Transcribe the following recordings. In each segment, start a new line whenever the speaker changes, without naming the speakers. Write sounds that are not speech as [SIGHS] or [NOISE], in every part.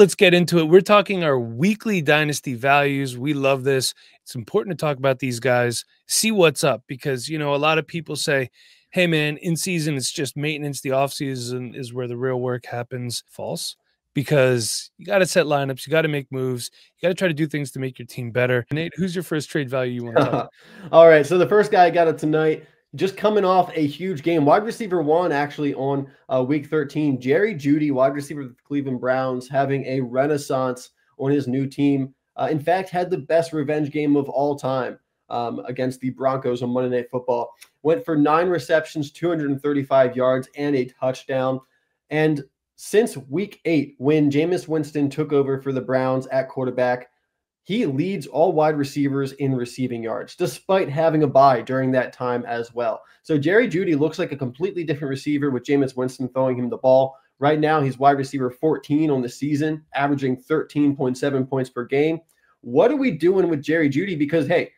let's get into it. We're talking our weekly dynasty values. We love this. It's important to talk about these guys, see what's up because, you know, a lot of people say, hey, man, in season, it's just maintenance. The off season is where the real work happens. False because you got to set lineups, you got to make moves, you got to try to do things to make your team better. Nate, who's your first trade value you want to talk [LAUGHS]
All right. So the first guy I got it tonight, just coming off a huge game, wide receiver one actually on uh, week 13. Jerry Jeudy, wide receiver of the Cleveland Browns, having a renaissance on his new team. Uh, in fact, had the best revenge game of all time um, against the Broncos on Monday Night Football. Went for nine receptions, 235 yards, and a touchdown. And since week eight, when Jameis Winston took over for the Browns at quarterback, he leads all wide receivers in receiving yards, despite having a bye during that time as well. So Jerry Jeudy looks like a completely different receiver with Jameis Winston throwing him the ball. Right now, he's wide receiver 14 on the season, averaging 13.7 points per game. What are we doing with Jerry Jeudy? Because, hey,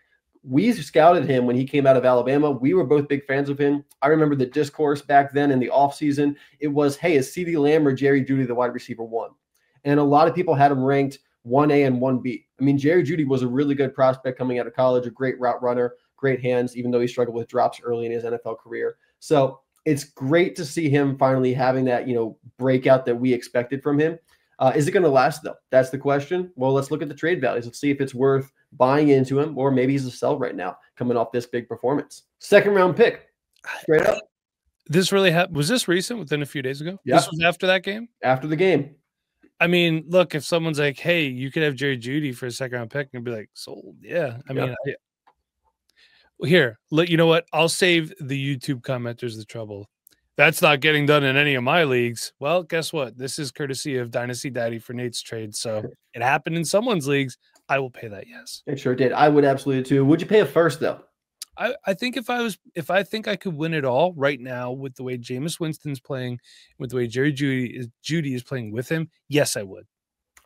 we scouted him when he came out of Alabama. We were both big fans of him. I remember the discourse back then in the offseason. It was, hey, is CeeDee Lamb or Jerry Jeudy the wide receiver one? And a lot of people had him ranked 1A and 1B. I mean, Jerry Jeudy was a really good prospect coming out of college, a great route runner, great hands, even though he struggled with drops early in his NFL career. So it's great to see him finally having that, you know, breakout that we expected from him. Uh, is it going to last though? That's the question. Well, let's look at the trade values. Let's see if it's worth buying into him, or maybe he's a sell right now, coming off this big performance. Second round pick, straight up.
This really happened. Was this recent? Within a few days ago.
Yeah.
This was after that game.
After the game.
I mean, look, if someone's like, "Hey, you could have Jerry Jeudy for a second round pick," and be like, "Sold." Yeah. I mean, I, here, let you know what? I'll save the YouTube commenters the trouble that's not getting done in any of my leagues. Well, guess what? This is courtesy of Dynasty Daddy for Nate's trade. So it happened in someone's leagues. I will pay that. Yes.
It sure did. I would absolutely too. Would you pay a first though?
I, I think if I was if I think I could win it all right now with the way Jameis Winston's playing, with the way Jerry Jeudy is Jeudy is playing with him, yes, I would.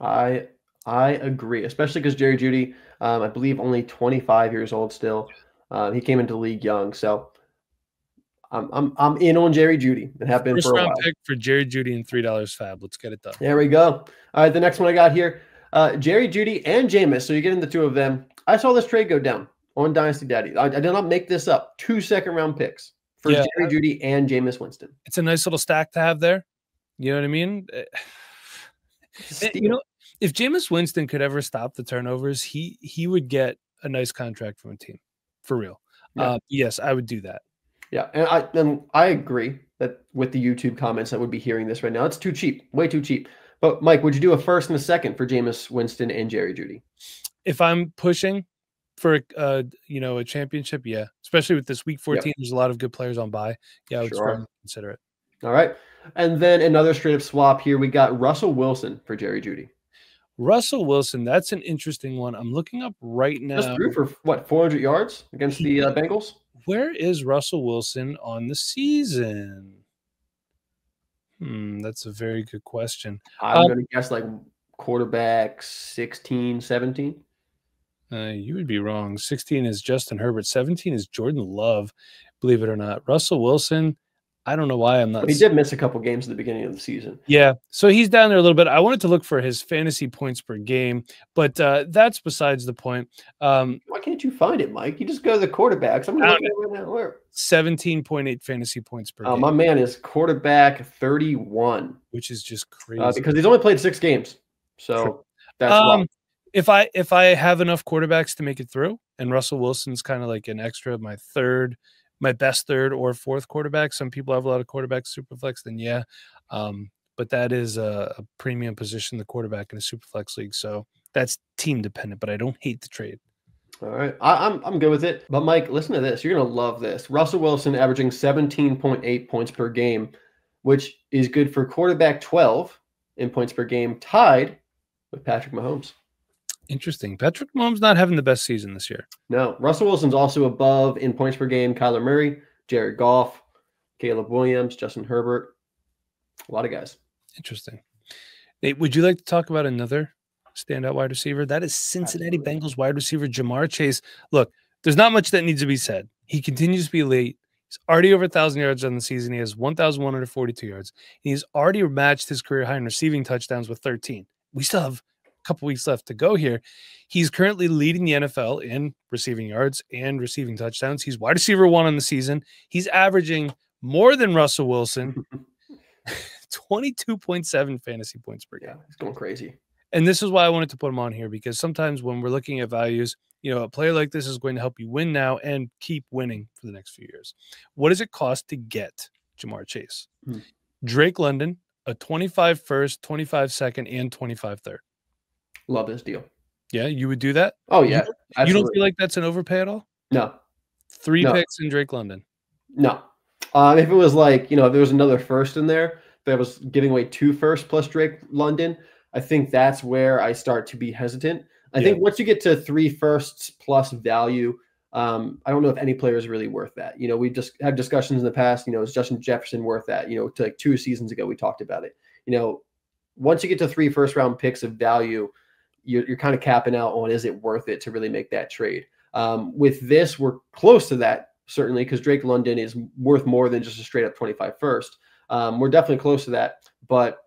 I I agree, especially because Jerry Jeudy, um, I believe, only 25 years old still. Uh, he came into the league young, so I'm I'm I'm in on Jerry Jeudy and have been
First
for a
round
while.
pick for Jerry Jeudy and three dollars FAAB. Let's get it done.
There we go. All right, the next one I got here, uh, Jerry Jeudy and Jameis. So you're getting the two of them. I saw this trade go down on Dynasty Daddy. I, I did not make this up. Two second round picks for
Yeah.
Jerry Jeudy and Jameis Winston.
It's a nice little stack to have there. You know what I mean? [SIGHS] Eh, eh, You know, if Jameis Winston could ever stop the turnovers, he he would get a nice contract from a team, for real.
Yeah.
Uh, yes, I would do that.
Yeah, and I and I agree that with the YouTube comments that would be hearing this right now, it's too cheap, way too cheap. But Mike, would you do a first and a second for Jameis Winston and Jerry Jeudy?
If I'm pushing for uh you know a championship, yeah, especially with this week 14, there's a lot of good players on by. Yeah, I would
Sure.
consider it.
All right, and then another straight up swap here. We got Russell Wilson for Jerry Jeudy
Russell Wilson, that's an interesting one. I'm looking up right
Just
now.
threw for what 400 yards against the uh, Bengals.
Where is Russell Wilson on the season? Hmm, that's a very good question.
I'm
Um,
going to guess like quarterback 16, 17.
Uh, you would be wrong. 16 is Justin Herbert. 17 is Jordan Love, believe it or not. Russell Wilson, I don't know why I'm not.
He did miss a couple games at the beginning of the season.
Yeah, so he's down there a little bit. I wanted to look for his fantasy points per game, but uh, that's besides the point. Um,
Why can't you find it, Mike? You just go to the quarterbacks. I'm going
Found
to look at it right now. Where?
17.8 fantasy points per
Uh,
game,
my man is quarterback 31
which is just crazy.
uh, because he's only played six games. So that's
um,
why.
If I if I have enough quarterbacks to make it through, and Russell Wilson's kind of like an extra, my third, my best third or fourth quarterback. Some people have a lot of quarterbacks super flex, then yeah. Um, but that is a, a premium position, the quarterback in a super flex league. So that's team dependent, but I don't hate the trade.
All right. I, I'm, I'm good with it. But Mike, listen to this. You're to love this. Russell Wilson averaging 17.8 points per game, which is good for quarterback 12 in points per game, tied with Patrick Mahomes.
Interesting. Patrick Mahomes not having the best season this year.
No, Russell Wilson's also above in points per game. Kyler Murray, Jared Goff, Caleb Williams, Justin Herbert. A lot of guys.
Interesting. Nate, would you like to talk about another standout wide receiver? That is Cincinnati
Absolutely.
Bengals wide receiver Ja'Marr Chase. Look, there's not much that needs to be said. He continues to be late. He's already over 1,000 yards on the season. He has 1,142 yards. He's already matched his career high in receiving touchdowns with 13. we still have couple weeks left to go here. He's currently leading the NFL in receiving yards and receiving touchdowns. He's wide receiver one on the season. He's averaging more than Russell Wilson, [LAUGHS] 22.7 fantasy points per game.
Yeah, he's going crazy.
And this is why I wanted to put him on here because sometimes when we're looking at values, you know, a player like this is going to help you win now and keep winning for the next few years. What does it cost to get Ja'Marr Chase? Hmm. Drake London, a 25 first, 25 second, and 25 third.
Love this deal.
Yeah, you would do that?
Oh, yeah.
You, you don't feel like that's an overpay at all?
No.
Three no. picks in Drake London.
No. Um, if it was like, you know, if there was another first in there that was giving away two first plus Drake London, I think that's where I start to be hesitant. I yeah. think once you get to three firsts plus value, um, I don't know if any player is really worth that. You know, we just had discussions in the past. You know, is Justin Jefferson worth that? You know, to like two seasons ago, we talked about it. You know, once you get to three first round picks of value, you're, you're kind of capping out on is it worth it to really make that trade. Um, with this, we're close to that certainly because Drake London is worth more than just a straight up 25 first. Um, we're definitely close to that, but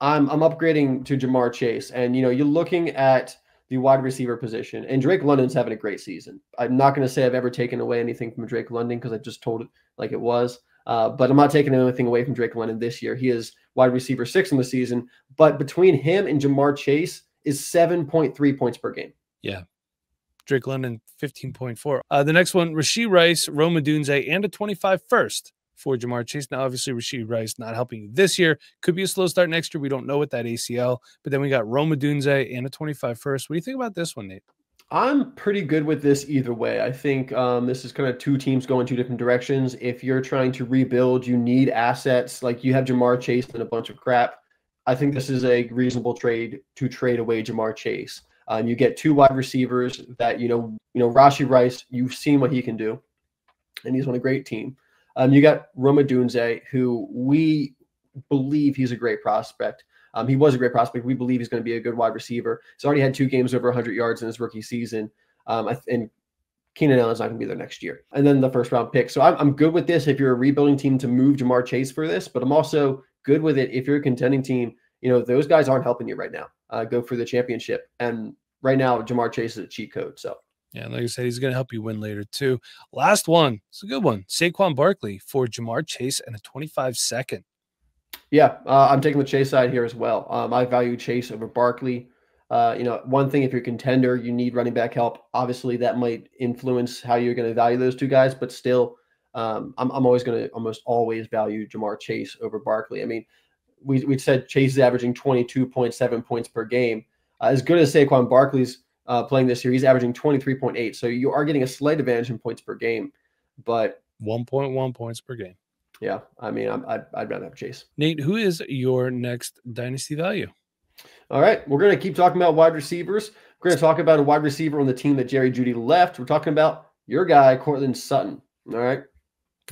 I'm I'm upgrading to Ja'Marr Chase, and you know you're looking at the wide receiver position. And Drake London's having a great season. I'm not going to say I've ever taken away anything from Drake London because I just told it like it was. Uh, but I'm not taking anything away from Drake London this year. He is wide receiver six in the season. But between him and Ja'Marr Chase is 7.3 points per game.
Yeah. Drake London, 15.4. Uh, the next one, Rashee Rice, Rome Odunze, and a 25 first for Ja'Marr Chase. Now, obviously, Rashee Rice not helping this year. Could be a slow start next year. We don't know what that ACL. But then we got Rome Odunze and a 25 first. What do you think about this one, Nate?
I'm pretty good with this either way. I think um, this is kind of two teams going two different directions. If you're trying to rebuild, you need assets. Like you have Ja'Marr Chase and a bunch of crap. I think this is a reasonable trade to trade away Ja'Marr Chase. Um, you get two wide receivers that you know, you know, Rashee Rice. You've seen what he can do, and he's on a great team. Um, you got Roma Odunze, who we believe he's a great prospect. Um, he was a great prospect. We believe he's going to be a good wide receiver. He's already had two games over 100 yards in his rookie season. Um, and Keenan Allen's not going to be there next year. And then the first round pick. So I'm, I'm good with this if you're a rebuilding team to move Ja'Marr Chase for this, but I'm also good with it if you're a contending team. You know, those guys aren't helping you right now. Uh, go for the championship. And right now, Ja'Marr Chase is a cheat code. So
yeah, like I said, he's going to help you win later too. Last one, it's a good one. Saquon Barkley for Ja'Marr Chase and a 25 second.
Yeah, uh, I'm taking the Chase side here as well. Um, I value Chase over Barkley. Uh, you know, one thing if you're a contender, you need running back help. Obviously, that might influence how you're going to value those two guys, but still, um, I'm, I'm always going to almost always value Ja'Marr Chase over Barkley. I mean, we, we said Chase is averaging 22.7 points per game. Uh, as good as Saquon Barkley's uh, playing this year. He's averaging 23.8. So you are getting a slight advantage in points per game, but
1.1 points per game.
Yeah. I mean, I'm, I'd, I'd rather have Chase.
Nate, who is your next dynasty value?
All right. We're going to keep talking about wide receivers. We're going to talk about a wide receiver on the team that Jerry Jeudy left. We're talking about your guy, Courtland Sutton. All right.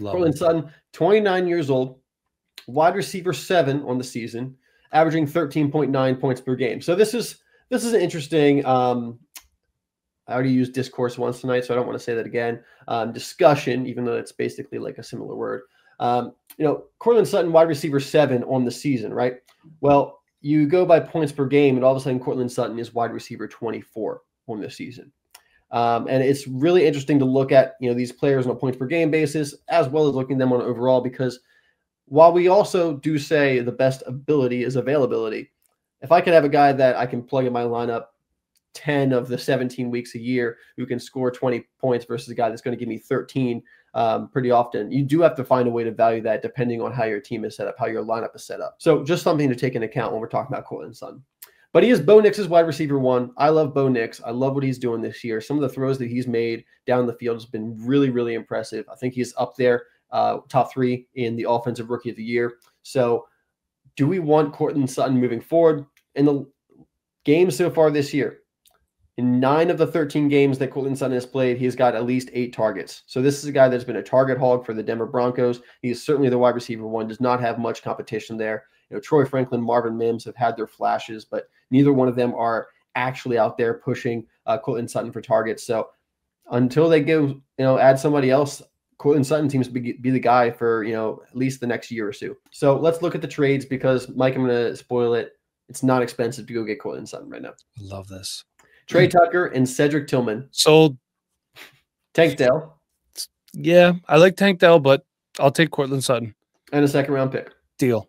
Love Courtland it. Sutton, 29 years old, wide receiver seven on the season, averaging 13.9 points per game. So this is this is an interesting um, I already used discourse once tonight, so I don't want to say that again. Um, discussion, even though it's basically like a similar word. Um, you know, Courtland Sutton, wide receiver seven on the season, right? Well, you go by points per game, and all of a sudden, Courtland Sutton is wide receiver 24 on the season. Um, and it's really interesting to look at, you know, these players on a points per game basis, as well as looking them on overall, because while we also do say the best ability is availability, if I could have a guy that I can plug in my lineup 10 of the 17 weeks a year who can score 20 points versus a guy that's going to give me 13 um, pretty often. You do have to find a way to value that depending on how your team is set up, how your lineup is set up. So just something to take into account when we're talking about Courtland Sun. But he is Bo Nix's wide receiver one. I love Bo Nix. I love what he's doing this year. Some of the throws that he's made down the field has been really, really impressive. I think he's up there, uh, top three in the offensive rookie of the year. So, do we want Courtland Sutton moving forward? In the games so far this year, in nine of the 13 games that Courtland Sutton has played, he's got at least eight targets. So this is a guy that's been a target hog for the Denver Broncos. He's certainly the wide receiver one, does not have much competition there. You know, Troy Franklin, Marvin Mims have had their flashes, but neither one of them are actually out there pushing uh, Courtland Sutton for targets. So until they give, you know, add somebody else, Courtland Sutton seems to be, be the guy for, you know, at least the next year or two. So let's look at the trades because Mike, I'm going to spoil it. It's not expensive to go get Courtland Sutton right now.
I love this.
Tre Tucker and Cedric Tillman.
Sold.
Tank Dell.
Yeah, I like Tank Dell, but I'll take Courtland Sutton.
And a second round pick.
Deal.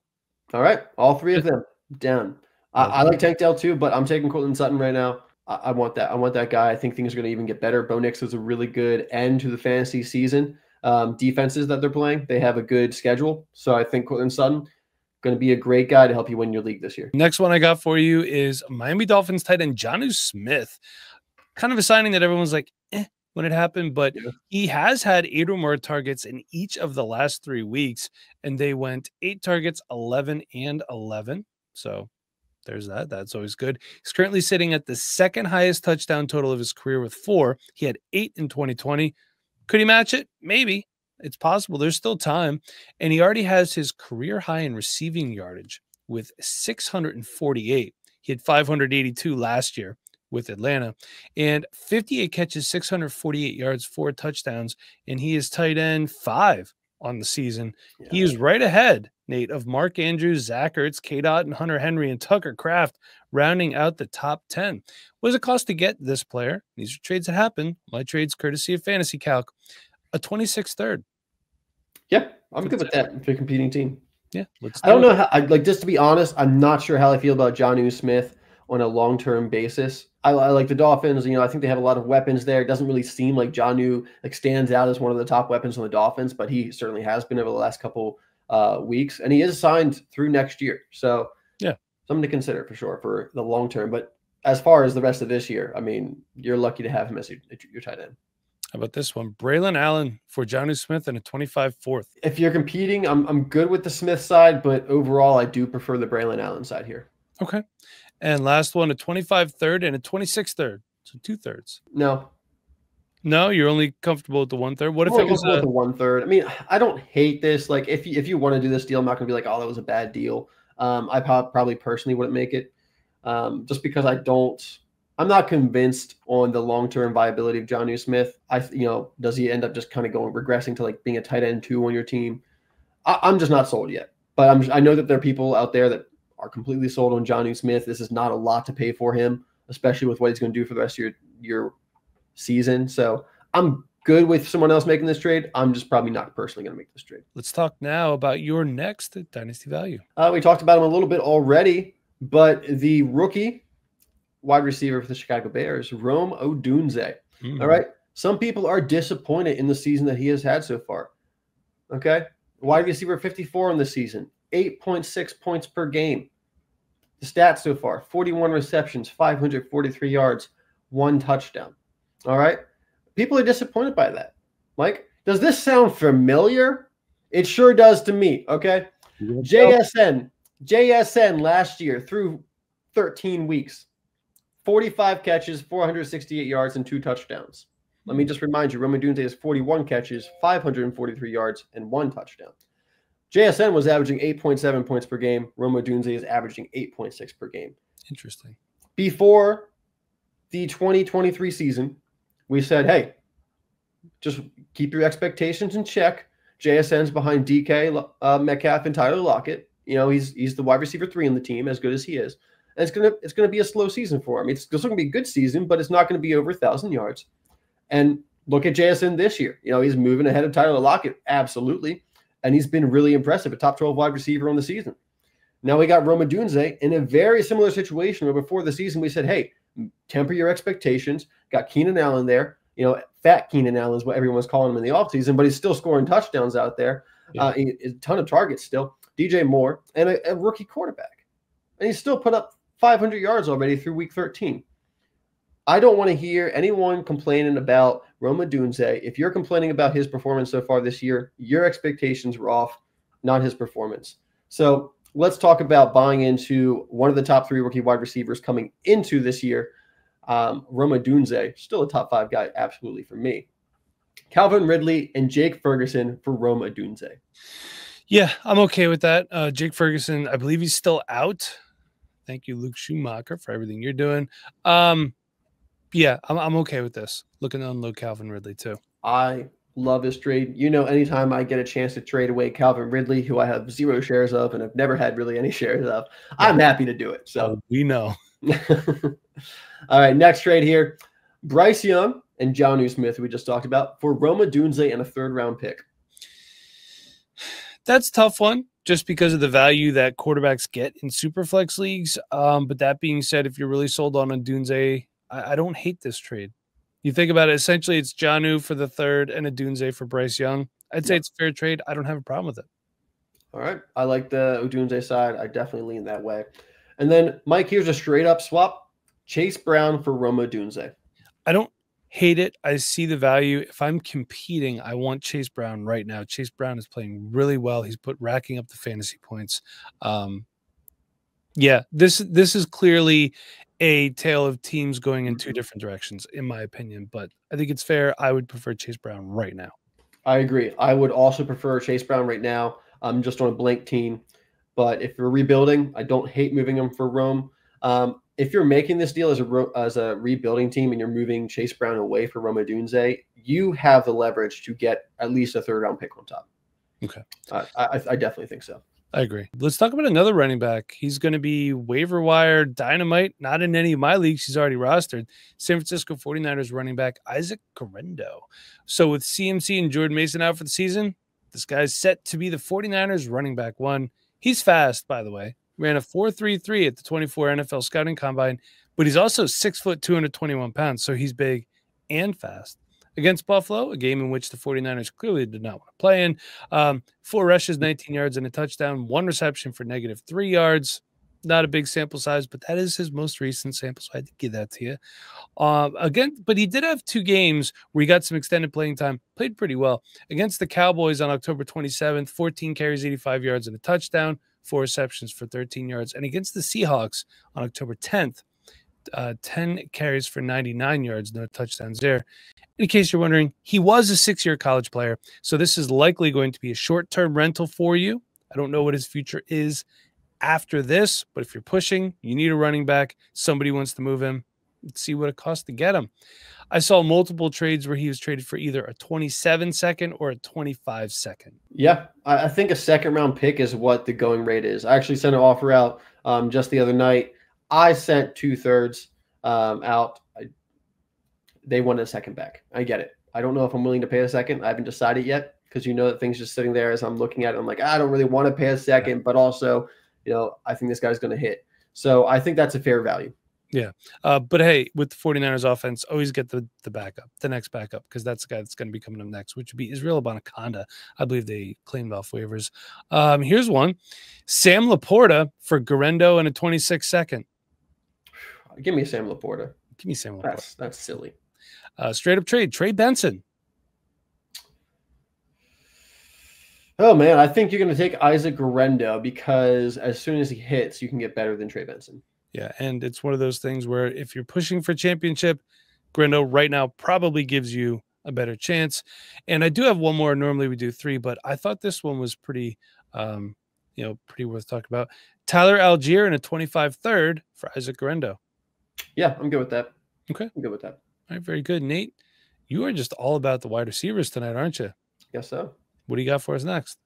All right. All three of them down. I, I like Tank Dell too, but I'm taking Courtland Sutton right now. I, I want that. I want that guy. I think things are going to even get better. Bo Nix was a really good end to the fantasy season. Um, defenses that they're playing, they have a good schedule. So I think Courtland Sutton going to be a great guy to help you win your league this year.
Next one I got for you is Miami Dolphins tight end Jonnu Smith. Kind of a signing that everyone's like, eh, when it happened, but yeah. he has had eight or more targets in each of the last three weeks, and they went eight targets, 11 and 11. So there's that. That's always good. He's currently sitting at the second highest touchdown total of his career with four. He had eight in 2020. Could he match it? Maybe. It's possible. There's still time. And he already has his career high in receiving yardage with 648. He had 582 last year with Atlanta and 58 catches, 648 yards, four touchdowns. And he is tight end five on the season. Yeah. He is right ahead, Nate, of Mark Andrews, Zach Ertz, K. Dot, and Hunter Henry and Tucker Kraft, rounding out the top 10. What does it cost to get this player? These are trades that happen. My trades courtesy of Fantasy Calc. A 26 third.
Yeah, I'm good with that for a competing team.
Yeah,
I don't know how. I, like just to be honest, I'm not sure how I feel about Jonnu Smith on a long term basis. I, I, like the Dolphins. You know, I think they have a lot of weapons there. It doesn't really seem like Jonnu like stands out as one of the top weapons on the Dolphins, but he certainly has been over the last couple uh, weeks, and he is signed through next year. So
yeah,
something to consider for sure for the long term. But as far as the rest of this year, I mean, you're lucky to have him as your, your tight end.
How about this one? Braylon Allen for Jonnu Smith and a 25 fourth.
If you're competing, I'm, I'm good with the Smith side, but overall, I do prefer the Braylon Allen side here.
Okay. And last one, a 25 third and a 26 third. So two thirds.
No.
No, you're only comfortable with the one third. What if it was
a... the one third? I mean, I don't hate this. Like, if you, if you want to do this deal, I'm not going to be like, oh, that was a bad deal. Um, I probably personally wouldn't make it, um, just because I don't. I'm not convinced on the long term viability of Jonnu Smith. I, you know, does he end up just kind of going regressing to like being a tight end two on your team? I, am just not sold yet. But I'm, I know that there are people out there that are completely sold on Jonnu Smith. This is not a lot to pay for him, especially with what he's going to do for the rest of your your season. So I'm good with someone else making this trade. I'm just probably not personally going to make this trade.
Let's talk now about your next dynasty value.
Uh, we talked about him a little bit already, but the rookie wide receiver for the Chicago Bears, Rome Odunze. Mm-hmm. All right. Some people are disappointed in the season that he has had so far. Okay. Wide receiver 54 in the season, 8.6 points per game. The stats so far 41 receptions, 543 yards, one touchdown. All right. People are disappointed by that. Mike, does this sound familiar? It sure does to me. Okay. JSN, JSN last year through 13 weeks, 45 catches, 468 yards, and two touchdowns. Let me hmm. just remind you, Rome Odunze has 41 catches, 543 yards, and one touchdown. JSN was averaging 8.7 points per game. Rome Odunze is averaging 8.6 per game.
Interesting.
Before the 2023 season, we said, hey, just keep your expectations in check. JSN's behind DK, uh, Metcalf, and Tyler Lockett. You know, he's he's the wide receiver three in the team, as good as he is. And it's gonna it's gonna be a slow season for him. It's still gonna be a good season, but it's not gonna be over a thousand yards. And look at JSN this year. You know, he's moving ahead of Tyler Lockett, absolutely and he's been really impressive, a top 12 wide receiver on the season. Now we got Roma Odunze in a very similar situation where before the season we said, hey, temper your expectations. Got Keenan Allen there. You know, fat Keenan Allen is what everyone's calling him in the offseason, but he's still scoring touchdowns out there. Yeah. Uh, a ton of targets still. DJ Moore and a, a rookie quarterback. And he's still put up 500 yards already through week 13. I don't want to hear anyone complaining about Roma Odunze. If you're complaining about his performance so far this year, your expectations were off, not his performance. So let's talk about buying into one of the top three rookie wide receivers coming into this year. Um, Rome Odunze, still a top five guy, absolutely for me. Calvin Ridley and Jake Ferguson for Roma Odunze.
Yeah, I'm okay with that. Uh, Jake Ferguson, I believe he's still out. Thank you, Luke Schoonmaker, for everything you're doing. Um, yeah, I'm, I'm okay with this. Looking to unload Calvin Ridley too.
I Love this trade. You know, anytime I get a chance to trade away Calvin Ridley, who I have zero shares of and have never had really any [LAUGHS] shares of, I'm happy to do it. So
oh, we know. [LAUGHS] [LAUGHS]
All right, next trade here. Bryce Young and Jonnu Smith, who we just talked about, for Roma Odunze and a third round pick. [SIGHS]
That's tough one just because of the value that quarterbacks get in super flex leagues. Um, but that being said, if you're really sold on Odunze, I, I don't hate this trade. You think about it, essentially, it's Jonnu for the third and Odunze for Bryce Young. I'd say it's fair trade. I don't have a problem with it.
All right. I like the Odunze side. I definitely lean that way. And then, Mike, here's a straight up swap Chase Brown for Roma Odunze.
I don't hate it. I see the value. If I'm competing, I want Chase Brown right now. Chase Brown is playing really well. He's put racking up the fantasy points. Um, yeah, this this is clearly a tale of teams going in two mm-hmm. different directions, in my opinion. But I think it's fair. I would prefer Chase Brown right now.
I agree. I would also prefer Chase Brown right now. I'm just on a blank team. But if you're rebuilding, I don't hate moving him for Rome. Um, if you're making this deal as a as a rebuilding team and you're moving Chase Brown away for Roma Odunze, you have the leverage to get at least a third round pick on top.
Okay,
I, I, I definitely think so.
I agree. Let's talk about another running back. He's going to be waiver wire dynamite, not in any of my leagues. He's already rostered. San Francisco 49ers running back Isaac Guerendo. So with CMC and Jordan Mason out for the season, this guy's set to be the 49ers running back one. He's fast, by the way. Ran a 4.33 at the 24 NFL scouting combine, but he's also six foot, 221 pounds. So he's big and fast against Buffalo, a game in which the 49ers clearly did not want to play in. Um, four rushes, 19 yards, and a touchdown, one reception for negative three yards. Not a big sample size, but that is his most recent sample. So I had to give that to you. Um, again, but he did have two games where he got some extended playing time, played pretty well. Against the Cowboys on October 27th, 14 carries, 85 yards, and a touchdown, four receptions for 13 yards. And against the Seahawks on October 10th, uh, 10 carries for 99 yards, no touchdowns there. In case you're wondering, he was a six year college player. So this is likely going to be a short term rental for you. I don't know what his future is after this, but if you're pushing, you need a running back, somebody wants to move him, let's see what it costs to get him. I saw multiple trades where he was traded for either a 27 second or a 25 second.
Yeah, I think a second round pick is what the going rate is. I actually sent an offer out um, just the other night. I sent two thirds um, out. I, they wanted a second back. I get it. I don't know if I'm willing to pay a second. I haven't decided yet because you know that things just sitting there as I'm looking at it. I'm like, I don't really want to pay a second, but also, you know, I think this guy's going to hit. So I think that's a fair value.
Yeah. Uh, but hey, with the 49ers offense, always get the, the backup, the next backup, because that's the guy that's going to be coming up next, which would be Israel Abanikanda. I believe they claimed off waivers. Um, here's one Sam LaPorta for Guerendo and a 26 second.
Give me Sam LaPorta.
Give me Sam LaPorta.
That's, that's silly.
Uh, straight up trade, Trey Benson.
Oh man, I think you're going to take Isaac Guerendo because as soon as he hits, you can get better than Trey Benson.
Yeah, and it's one of those things where if you're pushing for championship, Guerendo right now probably gives you a better chance. And I do have one more. Normally we do three, but I thought this one was pretty, um, you know, pretty worth talking about. Tyler Allgeier and a 25 third for Isaac Guerendo.
Yeah, I'm good with that.
Okay.
I'm good with that.
All right, very good. Nate, you are just all about the wide receivers tonight, aren't you?
Guess so.
What do you got for us next?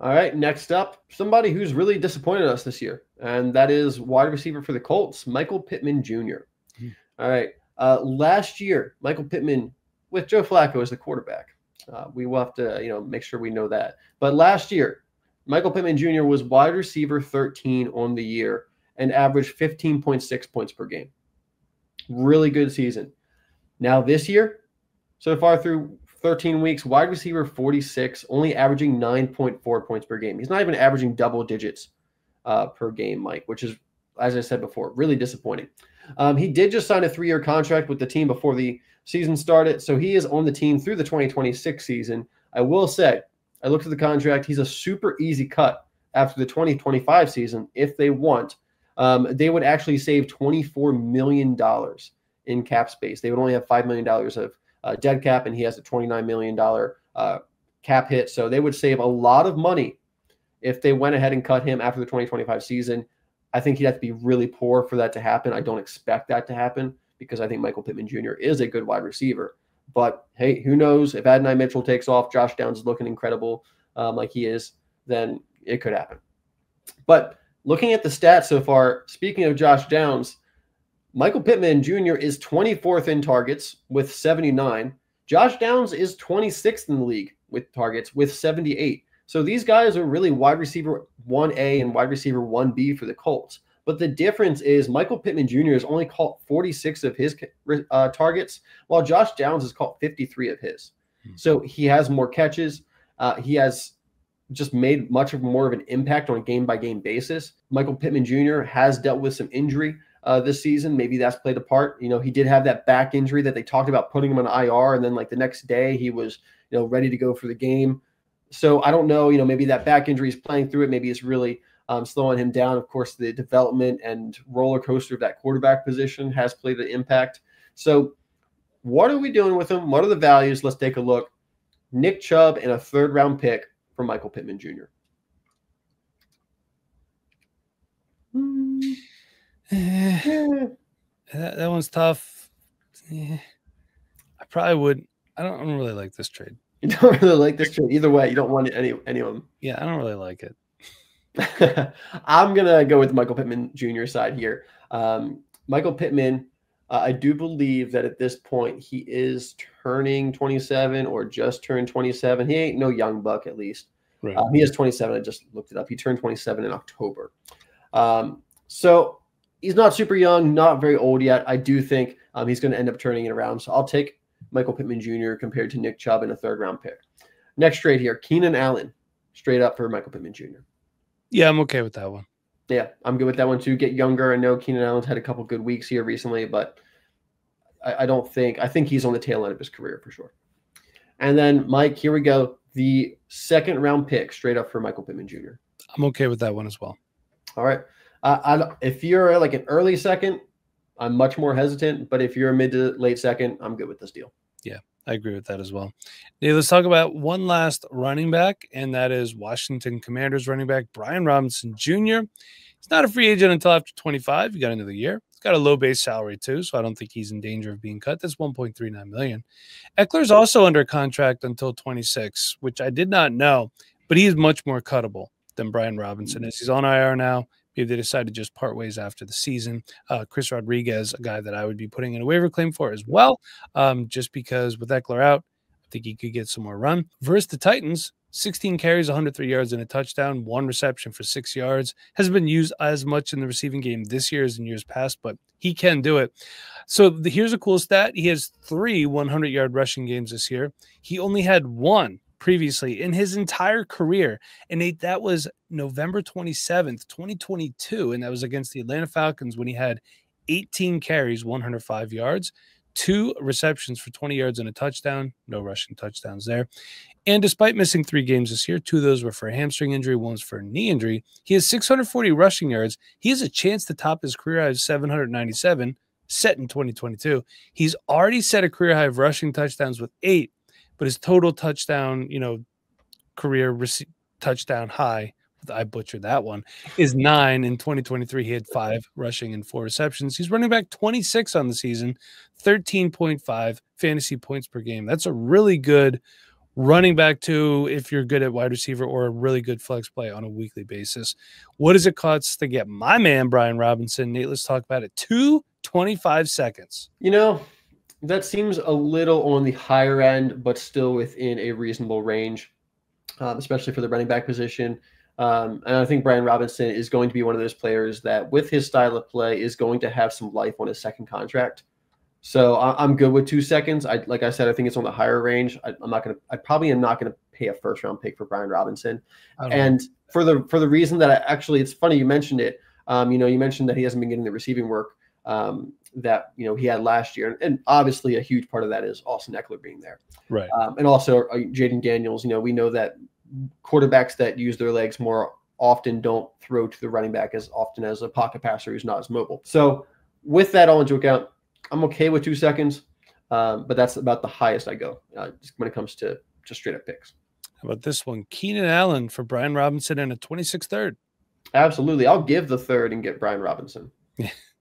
All right, next up, somebody who's really disappointed us this year, and that is wide receiver for the Colts, Michael Pittman Jr. Mm-hmm. All right, uh, last year, Michael Pittman with Joe Flacco as the quarterback. Uh, we will have to, you know, make sure we know that. But last year, Michael Pittman Jr. was wide receiver 13 on the year and averaged 15.6 points per game. Really good season. Now, this year, so far through 13 weeks, wide receiver 46, only averaging 9.4 points per game. He's not even averaging double digits uh, per game, Mike, which is, as I said before, really disappointing. Um, he did just sign a three year contract with the team before the season started. So he is on the team through the 2026 season. I will say, I looked at the contract. He's a super easy cut after the 2025 season if they want. Um, they would actually save $24 million in cap space. They would only have $5 million of uh, dead cap, and he has a $29 million uh, cap hit. So they would save a lot of money if they went ahead and cut him after the 2025 season. I think he'd have to be really poor for that to happen. I don't expect that to happen because I think Michael Pittman Jr. is a good wide receiver. But hey, who knows? If Adonai Mitchell takes off, Josh Downs is looking incredible um, like he is, then it could happen. But looking at the stats so far, speaking of Josh Downs, Michael Pittman Jr. is 24th in targets with 79. Josh Downs is 26th in the league with targets with 78. So these guys are really wide receiver 1A and wide receiver 1B for the Colts. But the difference is Michael Pittman Jr. has only caught 46 of his uh, targets, while Josh Downs has caught 53 of his. Hmm. So he has more catches. Uh, he has just made much of more of an impact on a game by game basis. Michael Pittman Jr. has dealt with some injury uh, this season. Maybe that's played a part. You know, he did have that back injury that they talked about putting him on IR, and then like the next day he was, you know, ready to go for the game. So I don't know. You know, maybe that back injury is playing through it. Maybe it's really um, slowing him down. Of course, the development and roller coaster of that quarterback position has played an impact. So, what are we doing with him? What are the values? Let's take a look. Nick Chubb and a third round pick for Michael Pittman Jr.
Eh, that, that one's tough. Eh, I probably would. I don't, I don't really like this trade. [LAUGHS]
You don't really like this trade. Either way, you don't want any any of them.
Yeah, I don't really like it. [LAUGHS]
I'm gonna go with Michael Pittman Jr. side here. Um, Michael Pittman, uh, I do believe that at this point he is turning 27 or just turned 27. He ain't no young buck, at least. Right. Uh, he is 27. I just looked it up. He turned 27 in October. Um, so he's not super young, not very old yet. I do think um, he's going to end up turning it around. So I'll take Michael Pittman Jr. compared to Nick Chubb in a third round pick. Next trade here, Keenan Allen, straight up for Michael Pittman Jr.
Yeah, I'm okay with that one.
Yeah, I'm good with that one too. Get younger. I know Keenan Allen's had a couple good weeks here recently, but I, I don't think I think he's on the tail end of his career for sure. And then Mike, here we go. The second round pick straight up for Michael Pittman Jr.
I'm okay with that one as well.
All right. Uh, I, if you're like an early second, I'm much more hesitant. But if you're a mid to late second, I'm good with this deal.
Yeah, I agree with that as well. Now, let's talk about one last running back, and that is Washington Commanders running back Brian Robinson Jr. He's not a free agent until after 25. He got into the year. He's got a low base salary too, so I don't think he's in danger of being cut. That's 1.39 million. Ekeler's also under contract until 26, which I did not know, but he is much more cuttable than Brian Robinson is. He's on IR now. Maybe they decide to just part ways after the season. Uh, Chris Rodriguez, a guy that I would be putting in a waiver claim for as well, um, just because with Ekeler out, I think he could get some more run. Versus the Titans, 16 carries, 103 yards, and a touchdown, one reception for six yards. Has been used as much in the receiving game this year as in years past, but he can do it. So the, here's a cool stat: he has three 100 yard rushing games this year. He only had one previously in his entire career. And that was November 27th, 2022. And that was against the Atlanta Falcons when he had 18 carries, 105 yards, two receptions for 20 yards and a touchdown. No rushing touchdowns there. And despite missing three games this year, two of those were for a hamstring injury, one's for a knee injury. He has 640 rushing yards. He has a chance to top his career high of 797 set in 2022. He's already set a career high of rushing touchdowns with eight but his total touchdown, you know, career rec- touchdown high, I butchered that one, is nine. In 2023, he had five rushing and four receptions. He's running back 26 on the season, 13.5 fantasy points per game. That's a really good running back to if you're good at wide receiver or a really good flex play on a weekly basis. What does it cost to get my man Brian Robinson? Nate, let's talk about it. Two 25 seconds.
You know, that seems a little on the higher end, but still within a reasonable range, um, especially for the running back position. Um, and I think Brian Robinson is going to be one of those players that, with his style of play, is going to have some life on his second contract. So I, am good with two seconds. I like I said, I think it's on the higher range. I, am not gonna. I probably am not gonna pay a first round pick for Brian Robinson. And know. for the for the reason that I actually, it's funny you mentioned it. Um, you know, you mentioned that he hasn't been getting the receiving work. Um, that you know he had last year, and obviously a huge part of that is Austin Ekeler being there,
right?
Um, and also uh, Jayden Daniels. You know, we know that quarterbacks that use their legs more often don't throw to the running back as often as a pocket passer who's not as mobile. So with that all into account, I'm okay with two seconds, um, but that's about the highest I go uh, when it comes to just straight up picks.
How about this one? Keenan Allen for Brian Robinson and a 26 third.
Absolutely. I'll give the third and get Brian Robinson. [LAUGHS]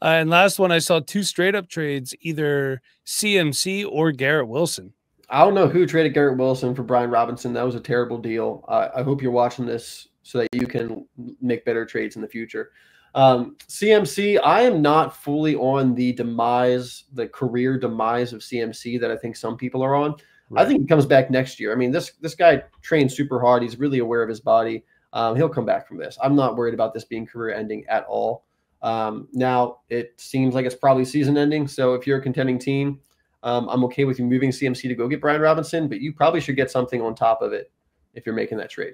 Uh, and last one, I saw two straight up trades, either CMC or Garrett Wilson.
I don't know who traded Garrett Wilson for Brian Robinson. That was a terrible deal. Uh, I hope you're watching this so that you can make better trades in the future. Um, CMC, I am not fully on the demise, the career demise of CMC that I think some people are on. Right. I think he comes back next year. I mean, this this guy trains super hard. He's really aware of his body. Um, he'll come back from this. I'm not worried about this being career ending at all. Um, now it seems like it's probably season ending. So if you're a contending team, um, I'm okay with you moving CMC to go get Brian Robinson, but you probably should get something on top of it if you're making that trade.